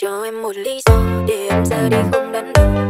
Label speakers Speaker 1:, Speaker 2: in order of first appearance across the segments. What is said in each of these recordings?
Speaker 1: cho em một lý do để em ra đi không đắn đo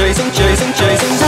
Speaker 2: trời sinh trời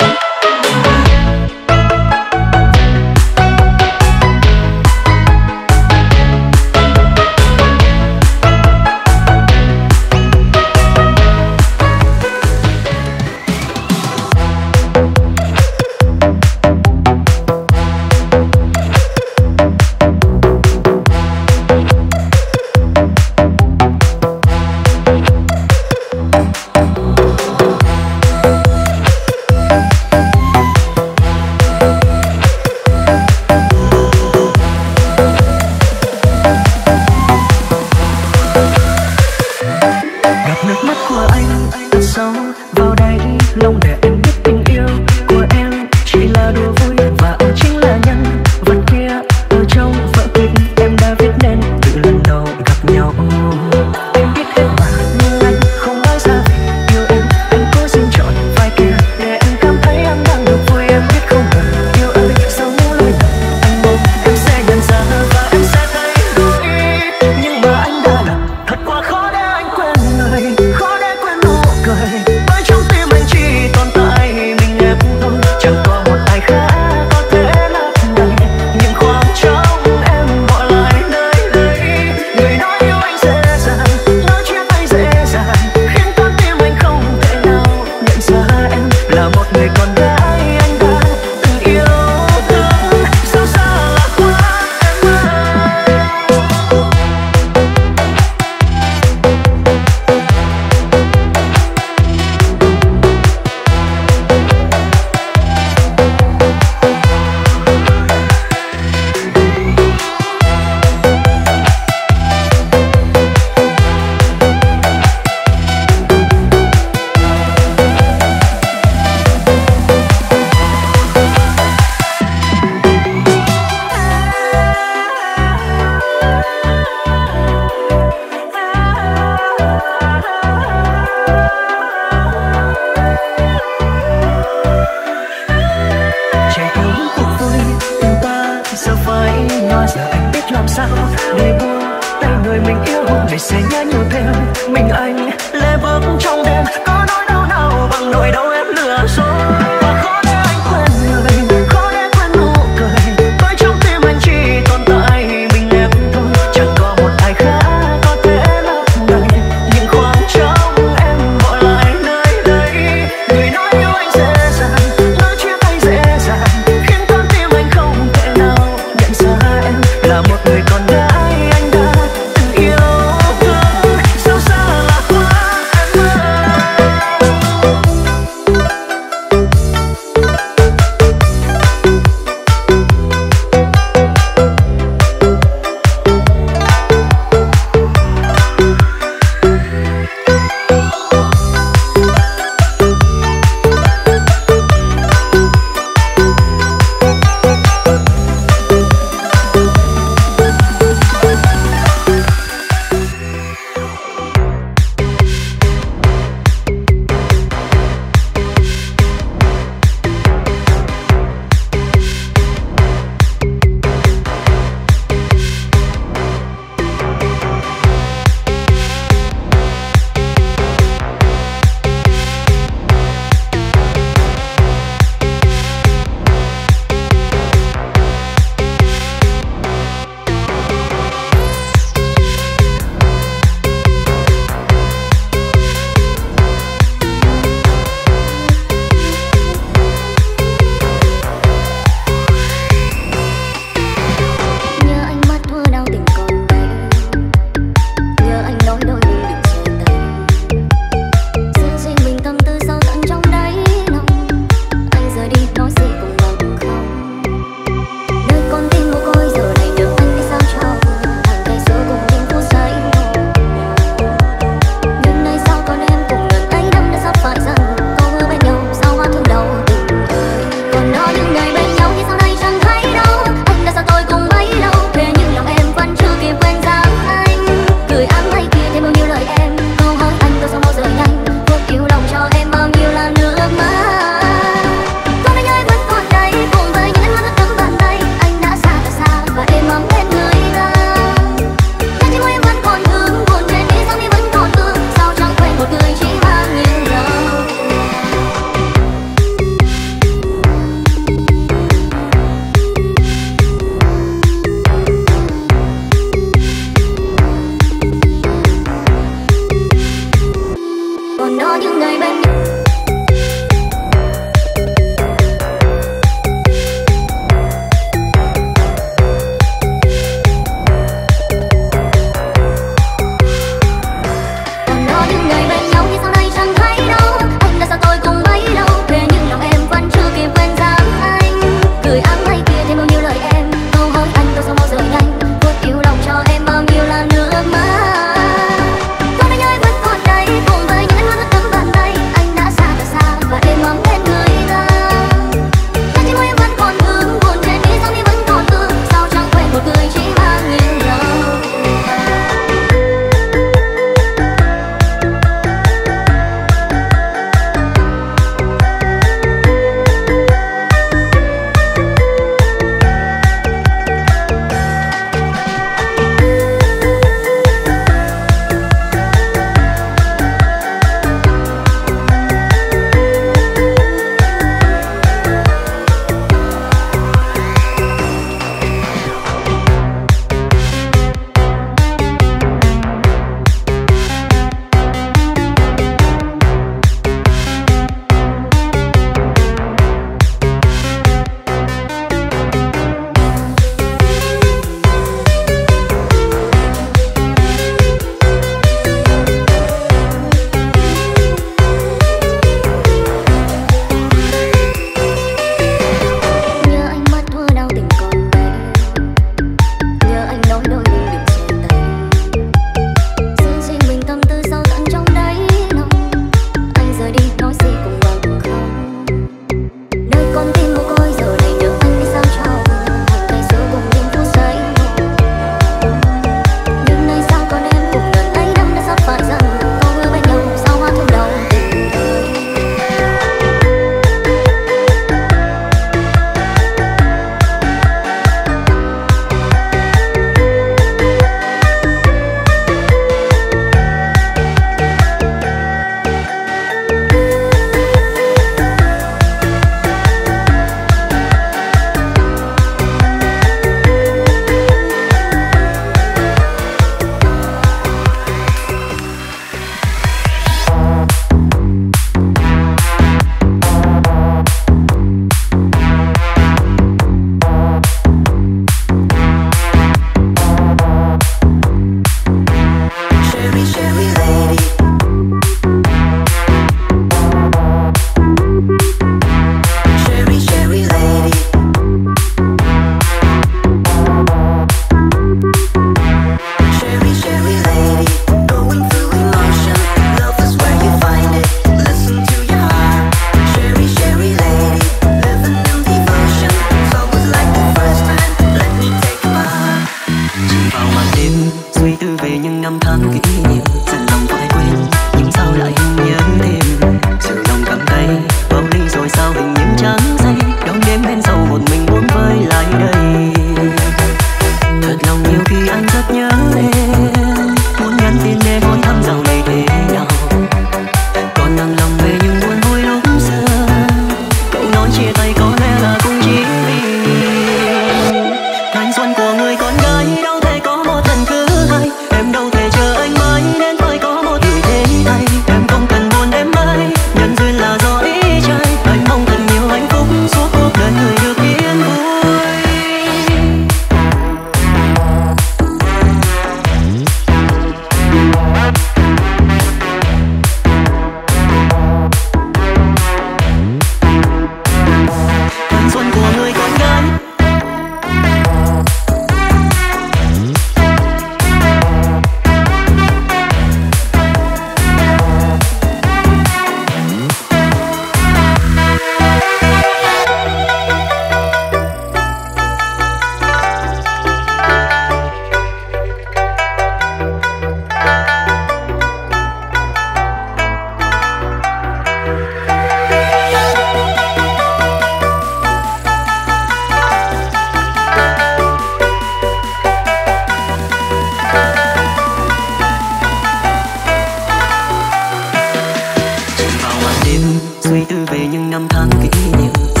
Speaker 3: гнев.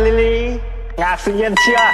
Speaker 3: Lily. Ngạc tự nhiên chưa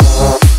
Speaker 2: Oh,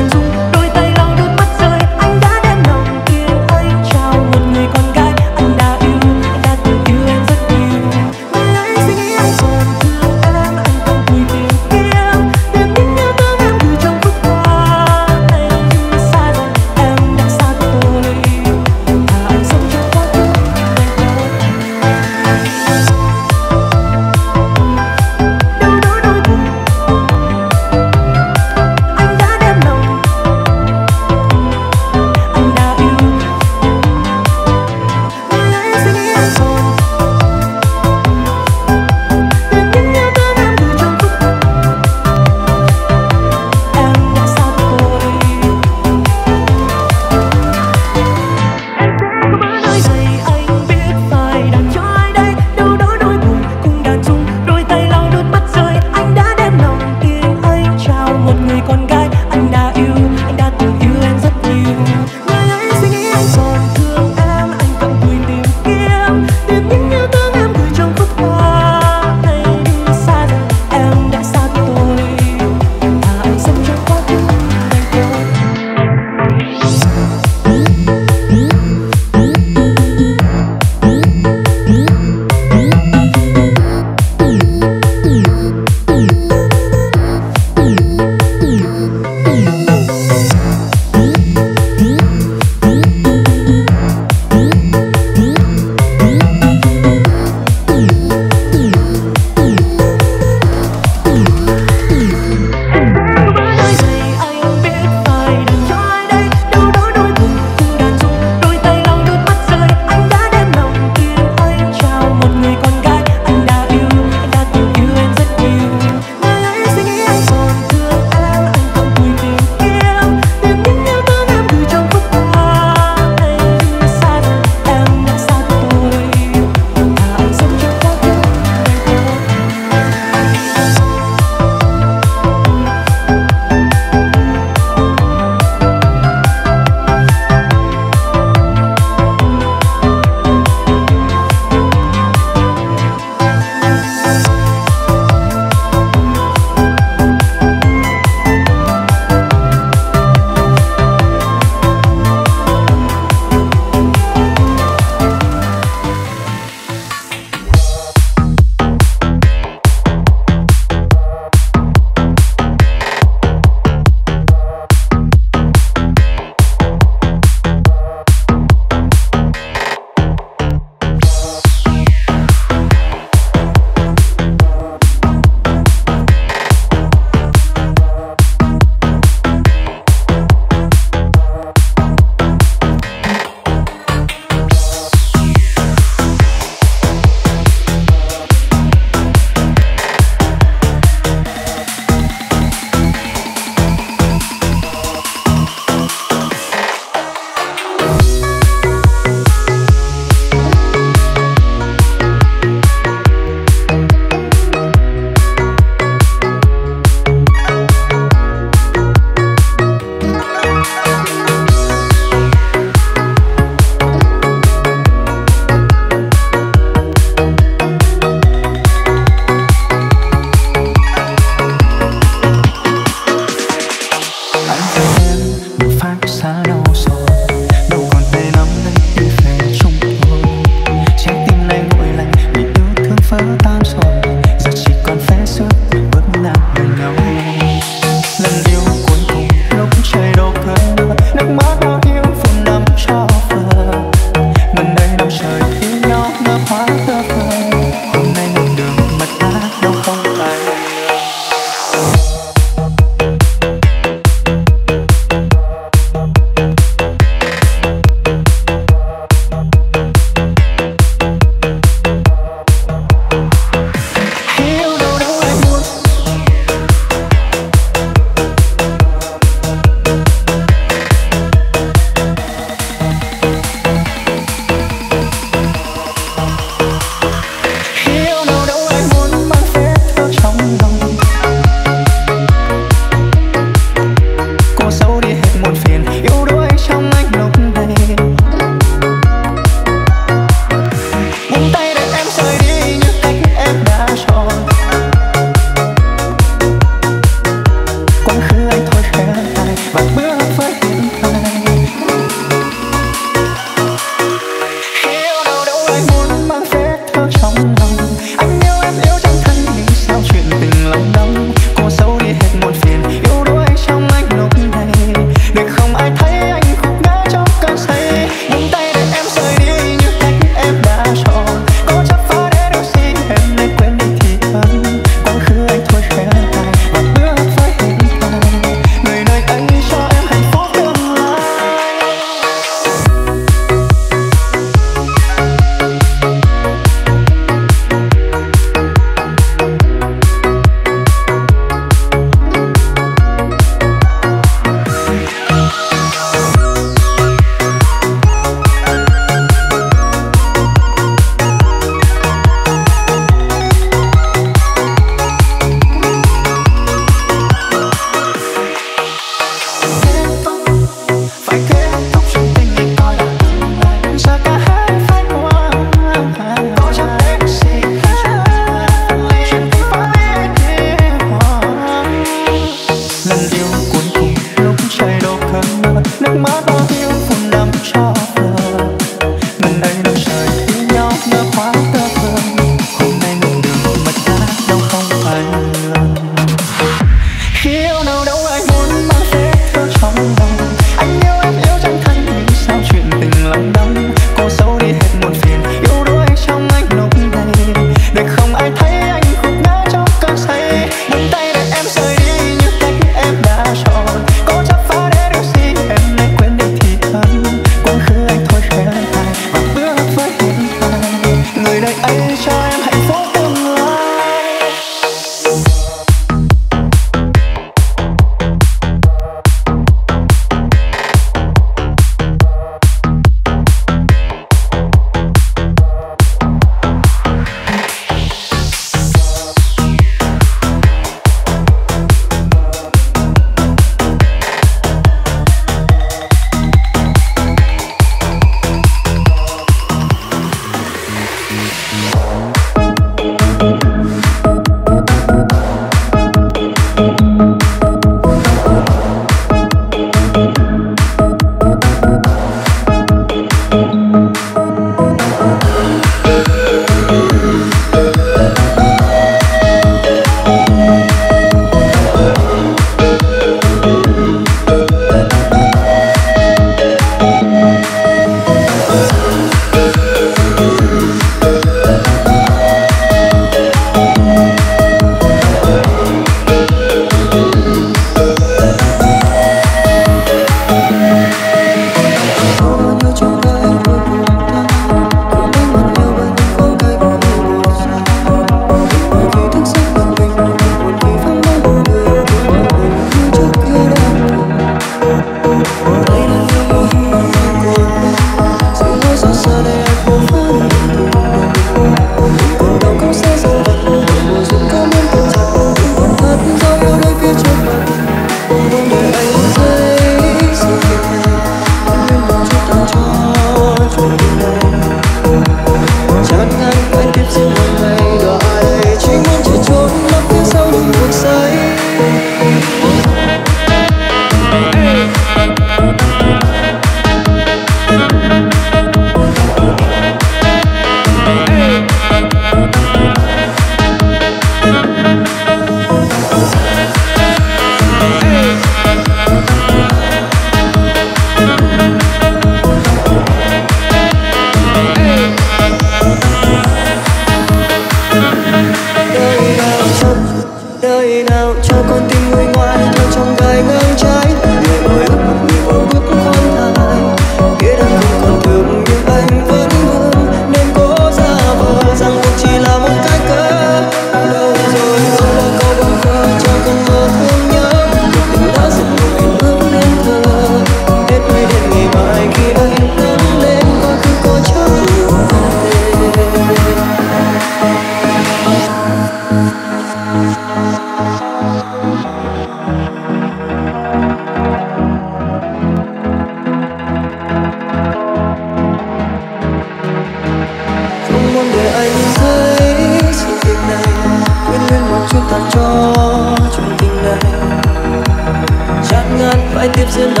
Speaker 2: phải
Speaker 4: tiếp diễn